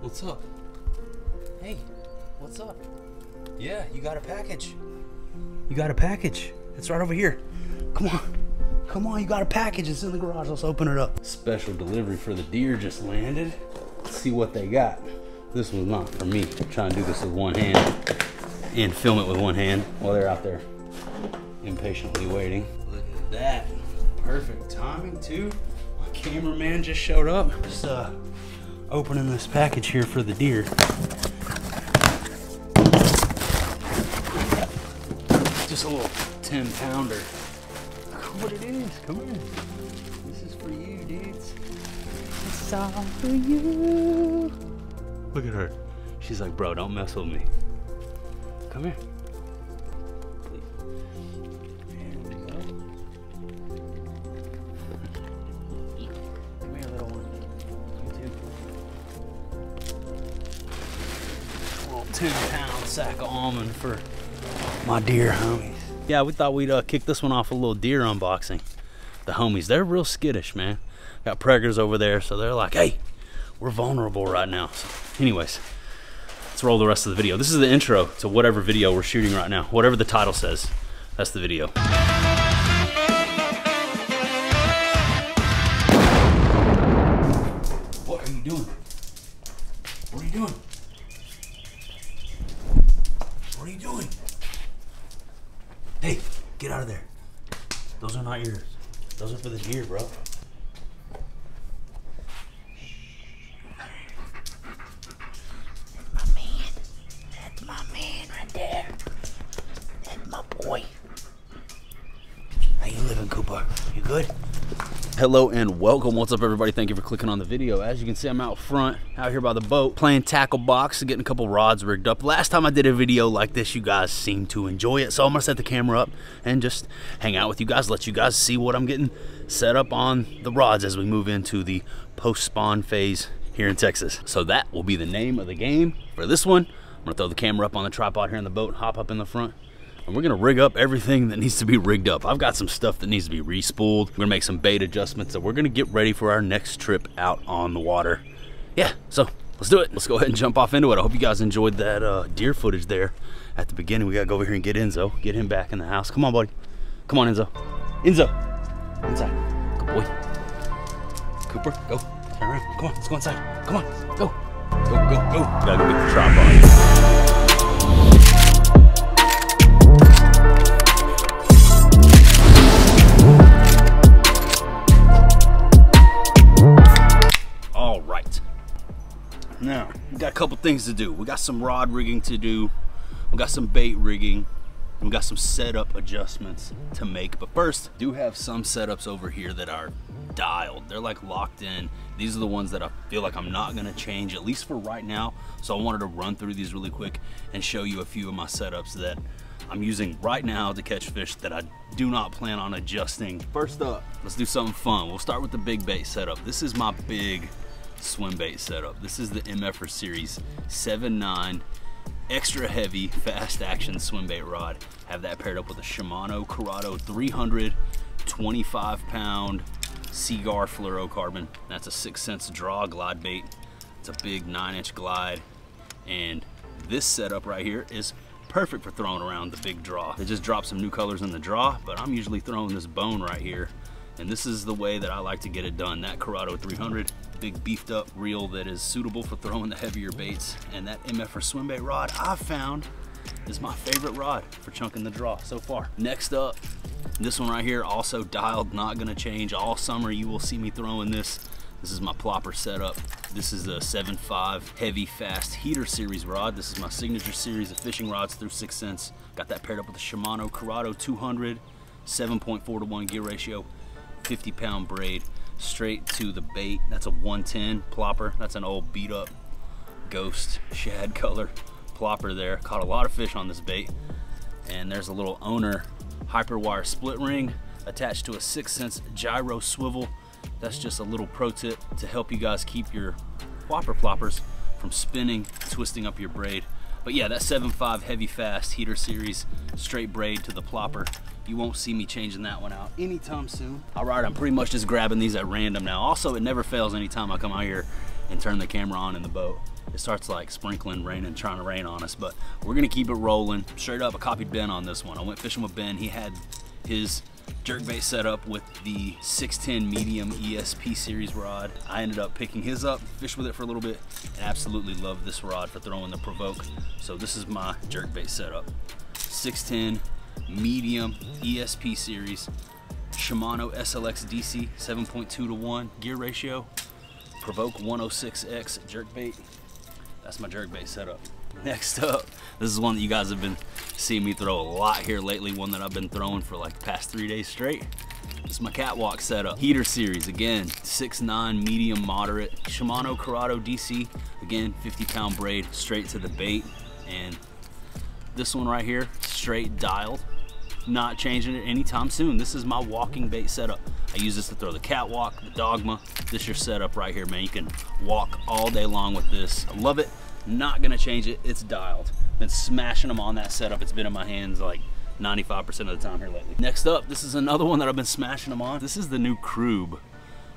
What's up? Hey, what's up? Yeah, you got a package. You got a package. It's right over here. Come on. Come on, you got a package. It's in the garage. Let's open it up. Special delivery for the deer just landed. Let's see what they got. This was not for me. I'm trying to do this with one hand and film it with one hand while they're out there impatiently waiting. Look at that. Perfect timing too. My cameraman just showed up. Just uh opening this package here for the deer. Just a little 10 pounder. Look what it is. Come here. This is for you, dudes. This is all for you. Look at her. She's like, bro, don't mess with me. Come here. Please. 10 pound sack of almond for my deer homies. Yeah, we thought we'd uh, kick this one off a little deer unboxing. The homies, they're real skittish, man. Got preggers over there, so they're like, hey, we're vulnerable right now. So anyways, let's roll the rest of the video. This is the intro to whatever video we're shooting right now. Whatever the title says, that's the video. What are you doing? What are you doing? What are you doing? Hey, get out of there. Those are not yours. Those are for the deer, bro. Hello and welcome. What's up, everybody? Thank you for clicking on the video. As you can see, I'm out front, out here by the boat, playing tackle box, getting a couple rods rigged up. Last time I did a video like this, you guys seemed to enjoy it, so I'm gonna set the camera up and just hang out with you guys, let you guys see what I'm getting set up on the rods as we move into the post-spawn phase here in Texas. So that will be the name of the game for this one. I'm gonna throw the camera up on the tripod here in the boat, hop up in the front, and we're gonna rig up everything that needs to be rigged up. I've got some stuff that needs to be re-spooled. We're gonna make some bait adjustments and we're gonna get ready for our next trip out on the water. Yeah, so let's do it. Let's go ahead and jump off into it. I hope you guys enjoyed that uh, deer footage there at the beginning. We gotta go over here and get Enzo, get him back in the house. Come on, buddy. Come on, Enzo. Enzo, inside. Good boy. Cooper, go. Turn around. Come on, let's go inside. Come on, go. Go, go, go. Gotta go get the tripod. Now, we got a couple things to do. We got some rod rigging to do. We got some bait rigging. We got some setup adjustments to make. But first, do have some setups over here that are dialed. They're like locked in. These are the ones that I feel like I'm not gonna change, at least for right now. So I wanted to run through these really quick and show you a few of my setups that I'm using right now to catch fish that I do not plan on adjusting. First up, let's do something fun. We'll start with the big bait setup. This is my big swim bait setup. This is the MFer Series 7.9 extra heavy fast action swim bait rod. Have that paired up with a Shimano Curado 300 25 pound Seaguar fluorocarbon. That's a 6th Sense draw glide bait. It's a big 9 inch glide. And this setup right here is perfect for throwing around the big draw. It just drops some new colors in the draw, but I'm usually throwing this bone right here. And this is the way that I like to get it done. That Curado 300, big beefed up reel that is suitable for throwing the heavier baits. And that MFer swim bait rod I've found is my favorite rod for chunking the draw so far. Next up, this one right here, also dialed, not gonna change. All summer you will see me throwing this. This is my plopper setup. This is a 7.5 heavy fast heater series rod. This is my signature series of fishing rods through 6th Sense. Got that paired up with a Shimano Curado 200, 7.4 to 1 gear ratio, 50 pound braid, straight to the bait. That's a 110 plopper. That's an old beat up ghost shad color plopper there. Caught a lot of fish on this bait. And there's a little owner hyperwire split ring attached to a 6th Sense gyro swivel. That's just a little pro tip to help you guys keep your whopper ploppers from spinning, twisting up your braid. But yeah, that 7.5 heavy fast heater series, straight braid to the plopper. You won't see me changing that one out anytime soon. All right, I'm pretty much just grabbing these at random now. Also, it never fails anytime I come out here and turn the camera on in the boat. it starts like sprinkling, raining, trying to rain on us. But we're gonna keep it rolling. Straight up, I copied Ben on this one. I went fishing with Ben. He had his jerkbait set up with the 610 medium ESP series rod. I ended up picking his up, fished with it for a little bit, and absolutely love this rod for throwing the provoke. So this is my jerkbait setup. 610 medium ESP series, Shimano SLX DC 7.2 to 1 gear ratio, Provoke 106X jerkbait. That's my jerkbait setup. Next up, this is one that you guys have been seeing me throw a lot here lately, one that I've been throwing for like past three days straight. This is my catwalk setup. Heater series, again, 6'9", medium, moderate. Shimano Curado DC, again, 50 pound braid, straight to the bait. And this one right here, straight dialed. Not changing it anytime soon. This is my walking bait setup. I use this to throw the catwalk, the dogma. This your setup right here, man. You can walk all day long with this. I love it. Not gonna change it, it's dialed. Been smashing them on that setup. It's been in my hands like 95% of the time here lately. Next up, this is another one that I've been smashing them on. This is the new Krube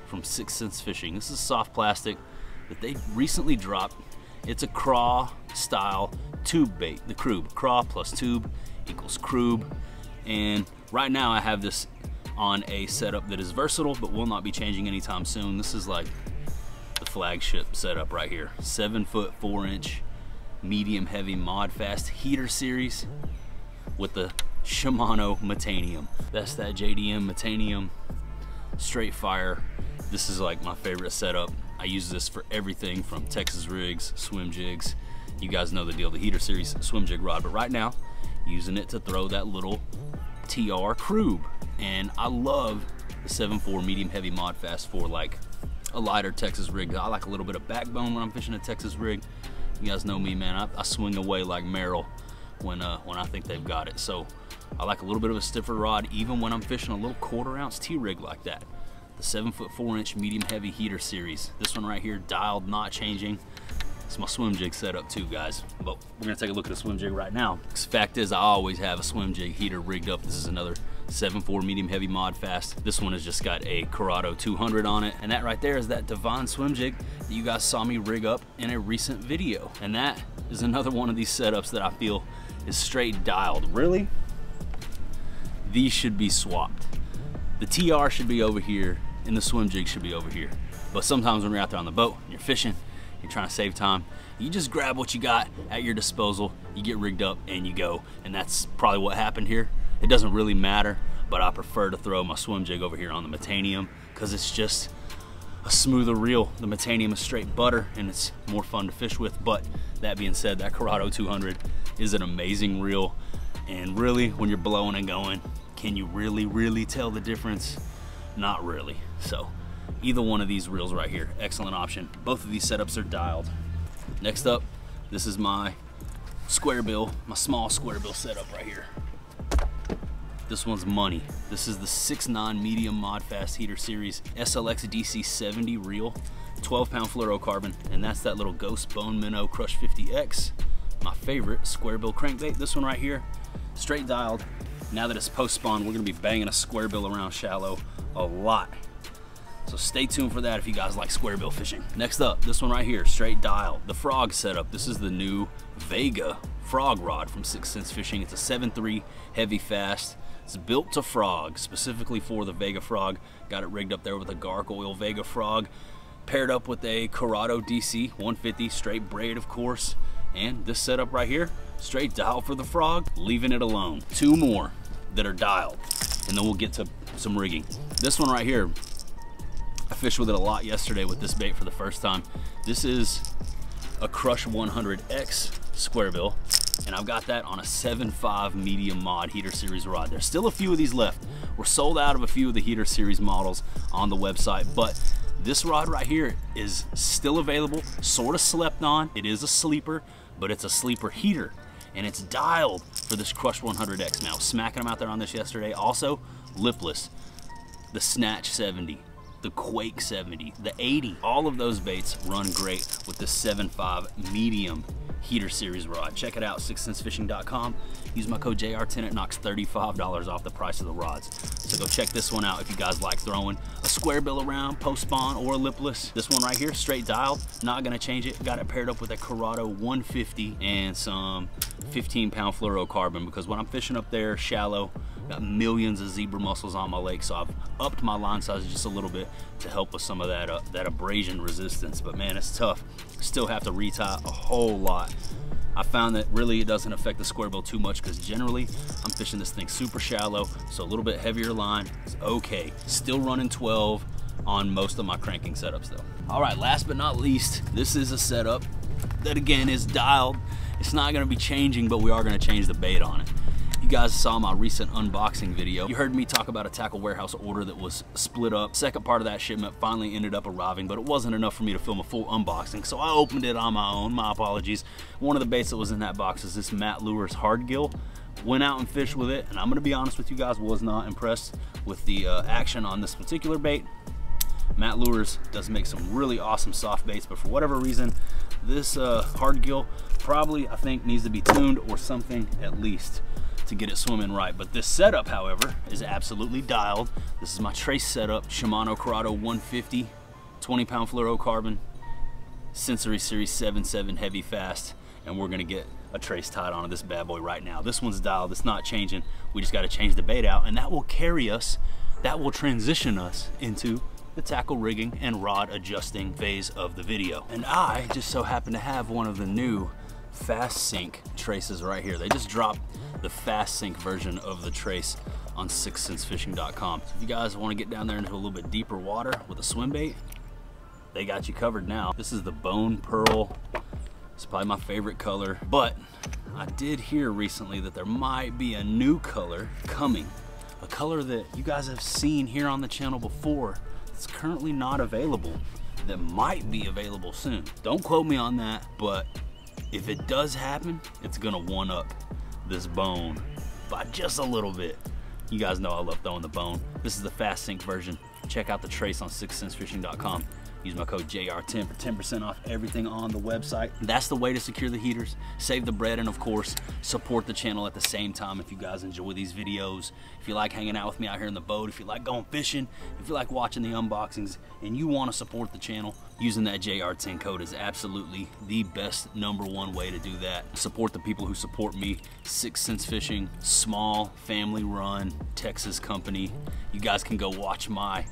from Sixth Sense Fishing. This is soft plastic that they recently dropped. It's a craw style tube bait, the Krube. Craw plus tube equals Krube. And right now I have this on a setup that is versatile, but will not be changing anytime soon. This is like the flagship setup right here. Seven foot, four inch, medium heavy mod fast heater series with the Shimano Metanium. That's that JDM Metanium straight fire. This is like my favorite setup. I use this for everything from Texas rigs, swim jigs. You guys know the deal, the heater series swim jig rod. But right now, using it to throw that little TR Krube. And I love the 7.4 medium heavy mod fast for like a lighter Texas rig. I like a little bit of backbone when I'm fishing a Texas rig. You guys know me, man. I, I swing away like Merrill when uh, when I think they've got it. So I like a little bit of a stiffer rod, even when I'm fishing a little quarter ounce T-rig like that. The seven foot four inch medium heavy heater series. This one right here, dialed, not changing. It's my swim jig setup too, guys. But we're gonna take a look at the swim jig right now. Fact is, I always have a swim jig heater rigged up. This is another 7.4 medium heavy mod fast. This one has just got a Curado 200 on it. And that right there is that Divine swim jig that you guys saw me rig up in a recent video. And that is another one of these setups that I feel is straight dialed. Really? These should be swapped. The TR should be over here and the swim jig should be over here. But sometimes when you're out there on the boat, and you're fishing, you're trying to save time, you just grab what you got at your disposal, you get rigged up and you go. And that's probably what happened here. It doesn't really matter, but I prefer to throw my swim jig over here on the Metanium because it's just a smoother reel. The Metanium is straight butter and it's more fun to fish with. But that being said, that Curado 200 is an amazing reel. And really, when you're blowing and going, can you really, really tell the difference? Not really. So either one of these reels right here, excellent option. Both of these setups are dialed. Next up, this is my square bill, my small square bill setup right here. This one's money. This is the 6.9 medium mod fast heater series SLX DC 70 reel, 12 pound fluorocarbon, and that's that little Ghost Bone Minnow Crush 50X. My favorite square bill crankbait, this one right here, straight dialed. Now that it's post spawn, we're gonna be banging a square bill around shallow a lot. So stay tuned for that if you guys like square bill fishing. Next up, this one right here, straight dial, the frog setup. This is the new Vega frog rod from Sixth Sense Fishing. It's a 7.3 heavy fast. It's built to frog, specifically for the Vega frog. Got it rigged up there with a Gargoyle Vega frog, paired up with a Curado DC 150 straight braid, of course. And this setup right here, straight dial for the frog, leaving it alone. Two more that are dialed, and then we'll get to some rigging. This one right here, I fished with it a lot yesterday with this bait for the first time. This is a Crush 100X square bill and I've got that on a 7.5 medium mod heater series rod. There's still a few of these left. We're sold out of a few of the heater series models on the website, but this rod right here is still available, sort of slept on. It is a sleeper, but it's a sleeper heater and it's dialed for this Crush 100X. Now, smacking them out there on this yesterday. Also, lipless, the Snatch 70, the Quake 70, the 80. All of those baits run great with the 7.5 medium heater series rod. Check it out, sixthsensefishing.com. Use my code JR10, it knocks $35 off the price of the rods. So go check this one out if you guys like throwing a square bill around, post spawn, or lipless. This one right here, straight dialed, not gonna change it. Got it paired up with a Curado 150 and some 15 pound fluorocarbon because when I'm fishing up there shallow, got millions of zebra mussels on my lake, so I've upped my line size just a little bit to help with some of that uh, that abrasion resistance. But man, it's tough. Still have to retie a whole lot. I found that really it doesn't affect the square bill too much because generally I'm fishing this thing super shallow, so a little bit heavier line is okay. Still running 12 on most of my cranking setups though. All right, last but not least, this is a setup that again is dialed. It's not gonna be changing, but we are gonna change the bait on it. You guys saw my recent unboxing video. You heard me talk about a tackle warehouse order that was split up. Second part of that shipment finally ended up arriving, but it wasn't enough for me to film a full unboxing, so I opened it on my own. My apologies. One of the baits that was in that box is this Mattlures Hard Gill. Went out and fished with it, and I'm gonna be honest with you guys, was not impressed with the uh, action on this particular bait. Mattlures does make some really awesome soft baits, but for whatever reason, this uh, hard gill probably, I think, needs to be tuned or something at least to get it swimming right. But this setup, however, is absolutely dialed. This is my trace setup, Shimano Curado 150, 20 pound fluorocarbon, Sensory Series 7.7 heavy fast, and we're gonna get a trace tied onto this bad boy right now. This one's dialed, it's not changing. We just gotta change the bait out, and that will carry us, that will transition us into the tackle rigging and rod adjusting phase of the video. And I just so happen to have one of the new fast sink traces right here. They just dropped the fast sink version of the trace on sixthsensefishing.com. So if you guys want to get down there into a little bit deeper water with a swim bait, they got you covered now. This is the bone pearl. It's probably my favorite color, but I did hear recently that there might be a new color coming. A color that you guys have seen here on the channel before. It's currently not available that might be available soon. Don't quote me on that, but if it does happen, it's gonna one up this bone by just a little bit. You guys know I love throwing the bone. This is the fast sink version. Check out the trace on sixthsensefishing.com. Use my code JR10 for 10% off everything on the website. That's the way to secure the heaters, save the bread, and of course, support the channel at the same time if you guys enjoy these videos. If you like hanging out with me out here in the boat, if you like going fishing, if you like watching the unboxings, and you want to support the channel, using that JR10 code is absolutely the best number one way to do that. Support the people who support me. Sixth Sense Fishing, small, family run, Texas company. You guys can go watch my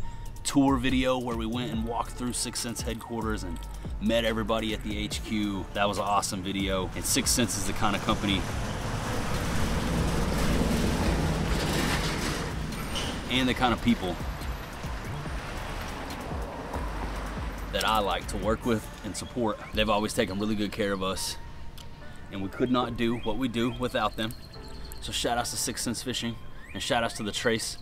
tour video where we went and walked through Sixth Sense headquarters and met everybody at the HQ. That was an awesome video. And Sixth Sense is the kind of company and the kind of people that I like to work with and support. They've always taken really good care of us and we could not do what we do without them. So shout outs to Sixth Sense Fishing and shout outs to the Trace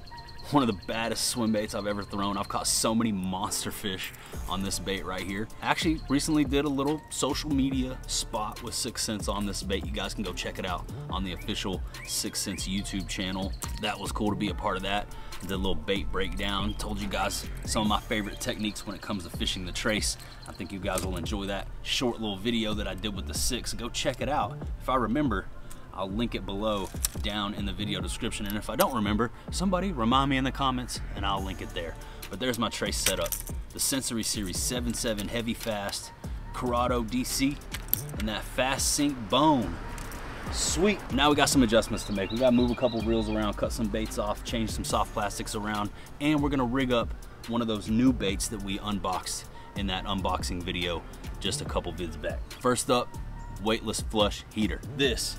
one of the baddest swim baits I've ever thrown. I've caught so many monster fish on this bait right here. I actually recently did a little social media spot with Sixth Sense on this bait. You guys can go check it out on the official Sixth Sense YouTube channel. That was cool to be a part of that. Did a little bait breakdown. Told you guys some of my favorite techniques when it comes to fishing the trace. I think you guys will enjoy that short little video that I did with the six. Go check it out. If I remember, I'll link it below down in the video description. And if I don't remember, somebody remind me in the comments and I'll link it there. But there's my trace setup. The Sensory Series 7.7 Heavy Fast Curado DC and that fast sink bone. Sweet. Now we got some adjustments to make. We gotta move a couple reels around, cut some baits off, change some soft plastics around, and we're gonna rig up one of those new baits that we unboxed in that unboxing video just a couple vids back. First up, weightless flush heater. This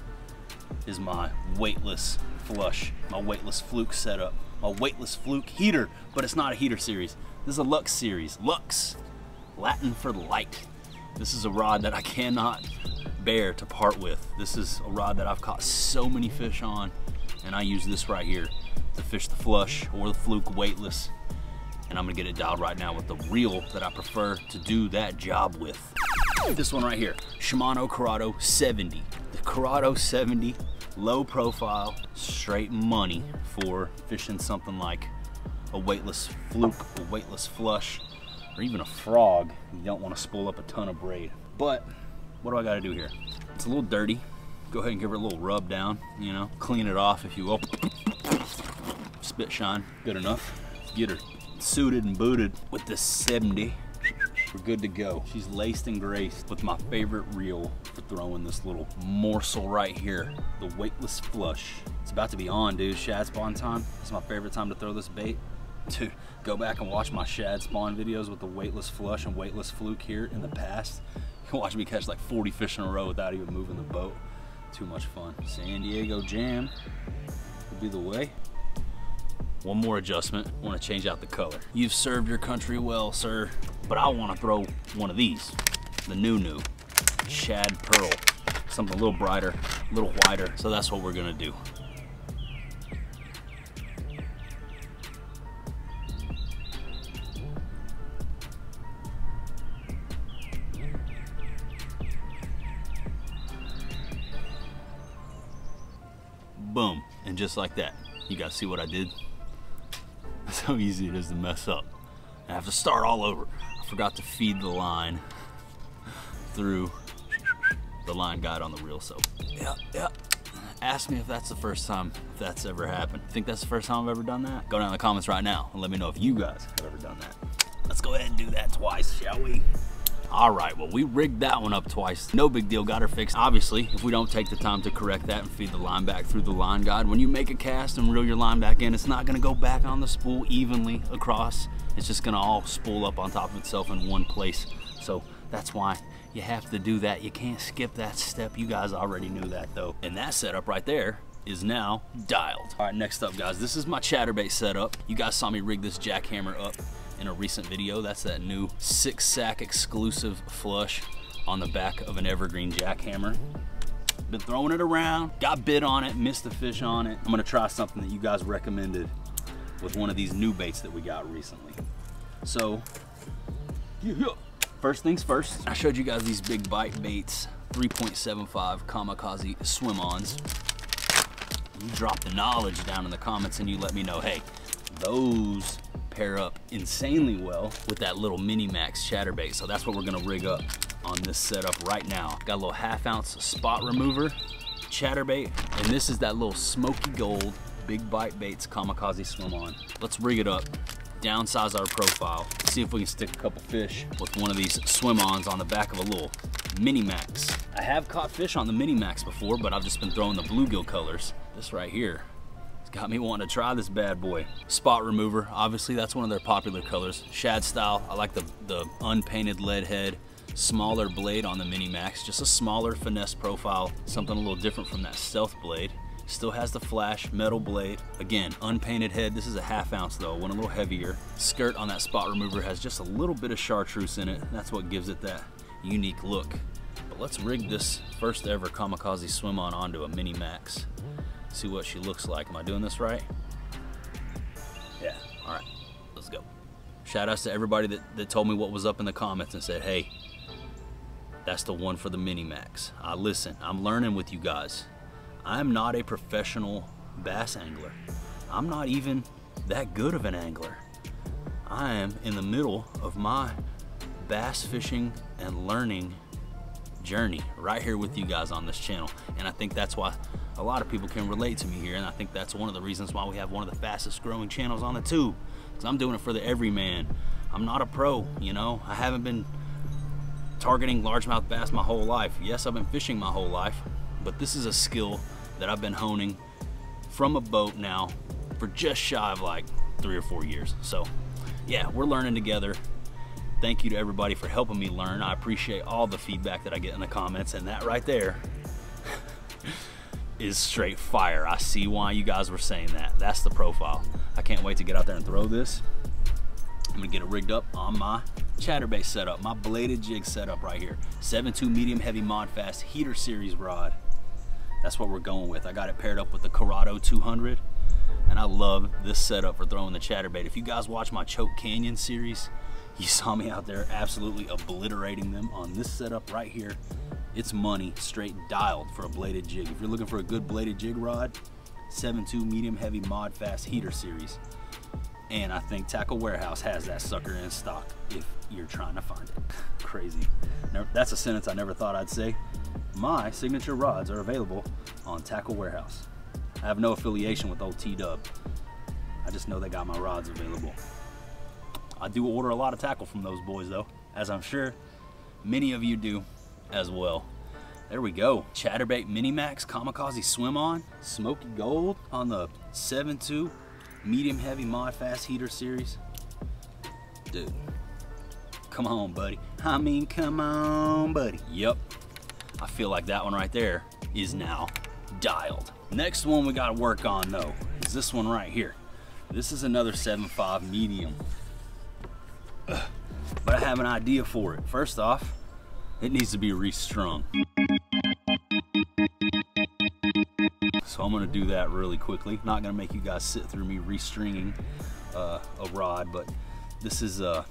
is my weightless flush, my weightless fluke setup, my weightless fluke heater, but it's not a heater series. This is a Lux series. Lux, Latin for light. This is a rod that I cannot bear to part with. This is a rod that I've caught so many fish on, and I use this right here to fish the flush or the fluke weightless. And I'm gonna get it dialed right now with the reel that I prefer to do that job with. This one right here, Shimano Curado 70. Curado 70, low profile, straight money for fishing something like a weightless fluke, a weightless flush, or even a frog. You don't want to spool up a ton of braid. But what do I gotta do here? It's a little dirty. Go ahead and give her a little rub down, you know, clean it off if you will. Spit shine, good enough. Get her suited and booted with this 70. We're good to go. She's laced and graced with my favorite reel for throwing this little morsel right here, the weightless flush. It's about to be on, dude. Shad spawn time. It's my favorite time to throw this bait. Dude, go back and watch my shad spawn videos with the weightless flush and weightless fluke here in the past. You can watch me catch like 40 fish in a row without even moving the boat. Too much fun. San Diego Jam would be the way. One more adjustment, I want to change out the color. You've served your country well, sir, but I want to throw one of these, the new new Shad Pearl. Something a little brighter, a little wider. so that's what we're gonna do. Boom, and just like that. You guys see what I did? That's how easy it is to mess up. I have to start all over. Forgot to feed the line through the line guide on the reel. So, yeah, yeah. Ask me if that's the first time that's ever happened. Think that's the first time I've ever done that? Go down in the comments right now and let me know if you guys have ever done that. Let's go ahead and do that twice, shall we? All right, well, we rigged that one up twice. No big deal, got her fixed. Obviously, if we don't take the time to correct that and feed the line back through the line guide, when you make a cast and reel your line back in, it's not gonna go back on the spool evenly across. It's just gonna all spool up on top of itself in one place. So that's why you have to do that. You can't skip that step. You guys already knew that though. And that setup right there is now dialed. All right, next up guys, this is my chatterbait setup. You guys saw me rig this jackhammer up in a recent video. That's that new six sack exclusive flush on the back of an evergreen jackhammer. Been throwing it around, got bit on it, missed a fish on it. I'm gonna try something that you guys recommended with one of these new baits that we got recently. So, first things first, I showed you guys these big bite baits, 3.75 kamikaze swim-ons. You drop the knowledge down in the comments and you let me know, hey, those pair up insanely well with that little mini max chatterbait. So that's what we're gonna rig up on this setup right now. Got a little half ounce spot remover chatterbait, and this is that little smoky gold big bite baits kamikaze swim on. Let's rig it up, downsize our profile, see if we can stick a couple fish with one of these swim ons on the back of a little mini max. I have caught fish on the mini max before, but I've just been throwing the bluegill colors. This right here has got me wanting to try this bad boy. Spot remover, obviously that's one of their popular colors. Shad style, I like the, the unpainted lead head. Smaller blade on the Mini Max, just a smaller finesse profile, something a little different from that stealth blade. Still has the flash metal blade. Again, unpainted head. This is a half ounce though, one a little heavier. Skirt on that spot remover has just a little bit of chartreuse in it. That's what gives it that unique look. But let's rig this first ever Kamikaze swim on onto a Mini Max see what she looks like. Am I doing this right? Yeah, all right, let's go. Shout outs to everybody that, that told me what was up in the comments and said, hey, that's the one for the Mini Max. I listen, I'm learning with you guys. I'm not a professional bass angler. I'm not even that good of an angler. I am in the middle of my bass fishing and learning journey right here with you guys on this channel. And I think that's why a lot of people can relate to me here. And I think that's one of the reasons why we have one of the fastest growing channels on the tube. Because I'm doing it for the everyman. I'm not a pro, you know. I haven't been targeting largemouth bass my whole life. Yes, I've been fishing my whole life, but this is a skill that I've been honing from a boat now for just shy of like three or four years. So yeah, we're learning together. Thank you to everybody for helping me learn. I appreciate all the feedback that I get in the comments and that right there is straight fire. I see why you guys were saying that. That's the profile. I can't wait to get out there and throw this. I'm gonna get it rigged up on my chatterbait setup, my bladed jig setup right here. 7.2 medium heavy ModFast heater series rod. That's what we're going with. I got it paired up with the Curado 200 and I love this setup for throwing the chatterbait. If you guys watch my Choke Canyon series, you saw me out there absolutely obliterating them on this setup right here it's money straight dialed for a bladed jig. If you're looking for a good bladed jig rod, 7.2 medium heavy mod fast heater series. And I think Tackle Warehouse has that sucker in stock. If you're trying to find it. Crazy. That's a sentence I never thought I'd say. My signature rods are available on Tackle Warehouse. I have no affiliation with old T-Dub. I just know they got my rods available. I do order a lot of tackle from those boys though, as I'm sure many of you do as well. There we go. Chatterbait Minimax Kamikaze Swim On. Smoky Gold on the 7.2 medium heavy mod fast heater series. Dude, come on, buddy. I mean, come on, buddy. Yep, I feel like that one right there is now dialed. Next one we gotta work on though, is this one right here. This is another 7.5 medium. Ugh. But I have an idea for it. First off, it needs to be restrung. So I'm gonna do that really quickly. Not gonna make you guys sit through me restringing uh, a rod, but this is uh,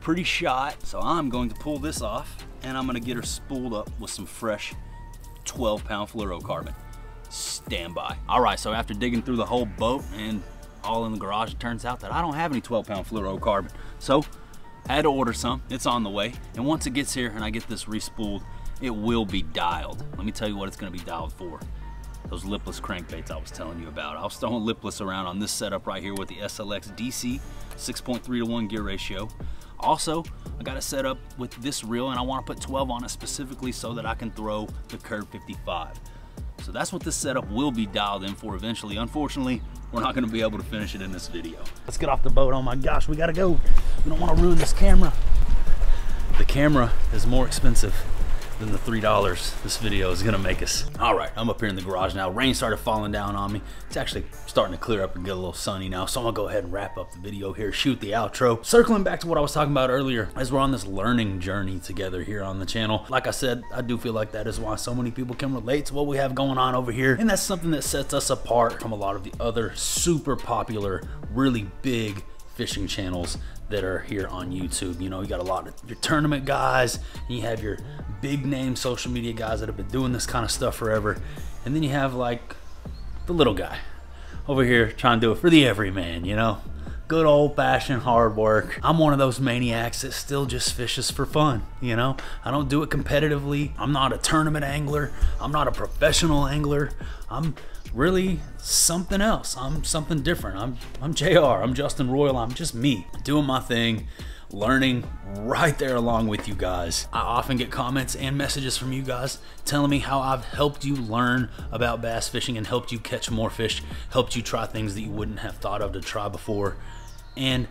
pretty shot. So I'm going to pull this off and I'm gonna get her spooled up with some fresh 12 pound fluorocarbon. Stand by. All right, so after digging through the whole boat and all in the garage, it turns out that I don't have any 12 pound fluorocarbon. So I had to order some, it's on the way. And once it gets here and I get this respooled, it will be dialed. Let me tell you what it's gonna be dialed for. Those lipless crankbaits I was telling you about. I was throwing lipless around on this setup right here with the SLX DC 6.3 to 1 gear ratio. Also, I got it set up with this reel and I wanna put 12 on it specifically so that I can throw the Curve 55. So that's what this setup will be dialed in for eventually. Unfortunately, we're not gonna be able to finish it in this video. Let's get off the boat. Oh my gosh, we gotta go. We don't wanna ruin this camera. The camera is more expensive than the $3 this video is gonna make us. All right, I'm up here in the garage now. Rain started falling down on me. It's actually starting to clear up and get a little sunny now. So I'm gonna go ahead and wrap up the video here, shoot the outro. Circling back to what I was talking about earlier, as we're on this learning journey together here on the channel. Like I said, I do feel like that is why so many people can relate to what we have going on over here. And that's something that sets us apart from a lot of the other super popular, really big fishing channels that are here on YouTube. You know, you got a lot of your tournament guys, and you have your big name social media guys that have been doing this kind of stuff forever. And then you have like the little guy over here trying to do it for the everyman, you know? Good old fashioned hard work. I'm one of those maniacs that still just fishes for fun, you know? I don't do it competitively. I'm not a tournament angler. I'm not a professional angler. I'm really something else. I'm something different. I'm I'm JR. I'm Justin Royal. I'm just me doing my thing, learning right there along with you guys. I often get comments and messages from you guys telling me how I've helped you learn about bass fishing and helped you catch more fish, helped you try things that you wouldn't have thought of to try before. And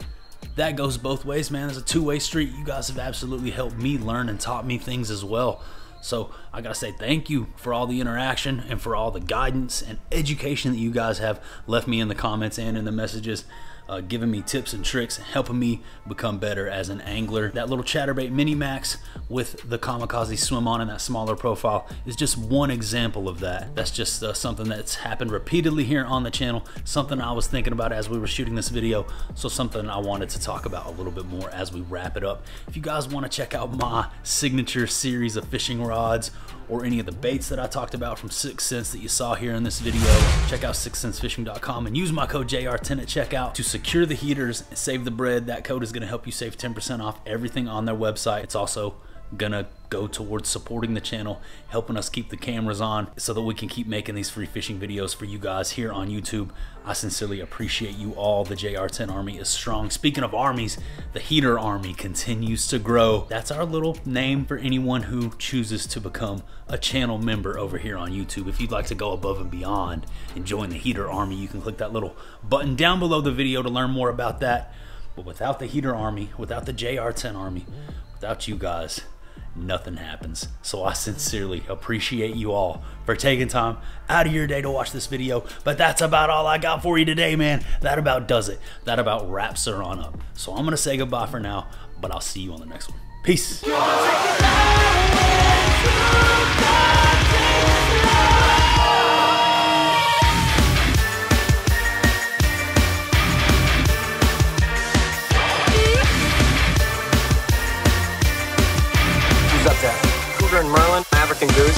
that goes both ways, man. It's a two-way street. You guys have absolutely helped me learn and taught me things as well. So I gotta say thank you for all the interaction and for all the guidance and education that you guys have left me in the comments and in the messages uh, giving me tips and tricks, helping me become better as an angler. That little chatterbait mini max with the kamikaze swim on in that smaller profile is just one example of that. That's just uh, something that's happened repeatedly here on the channel, something I was thinking about as we were shooting this video, so something I wanted to talk about a little bit more as we wrap it up. If you guys want to check out my signature series of fishing rods or any of the baits that I talked about from Sixth Sense that you saw here in this video, check out sixthsensefishing.com and use my code JR10 at checkout to secure the heaters and save the bread. That code is going to help you save 10% off everything on their website. It's also gonna go towards supporting the channel, helping us keep the cameras on so that we can keep making these free fishing videos for you guys here on YouTube. I sincerely appreciate you all. The JR10 Army is strong. Speaking of armies, the Heater Army continues to grow. That's our little name for anyone who chooses to become a channel member over here on YouTube. If you'd like to go above and beyond and join the Heater Army, you can click that little button down below the video to learn more about that. But without the Heater Army, without the JR10 Army, without you guys, nothing happens. So I sincerely appreciate you all for taking time out of your day to watch this video. But that's about all I got for you today, man. That about does it. That about wraps her on up. So I'm gonna say goodbye for now, but I'll see you on the next one. Peace. African Goose.